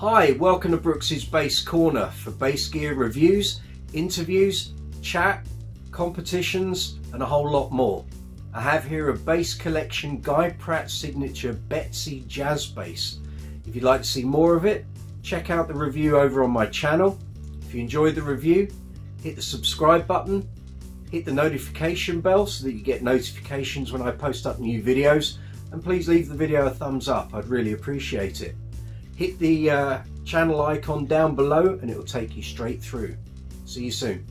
Hi, welcome to Brooksy's Bass Corner for bass gear reviews, interviews, chat, competitions and a whole lot more. I have here a bass collection Guy Pratt signature Betsy Jazz bass. If you'd like to see more of it, check out the review over on my channel. If you enjoyed the review, hit the subscribe button, hit the notification bell so that you get notifications when I post up new videos and please leave the video a thumbs up, I'd really appreciate it. Hit the uh, channel icon down below and it will take you straight through. See you soon.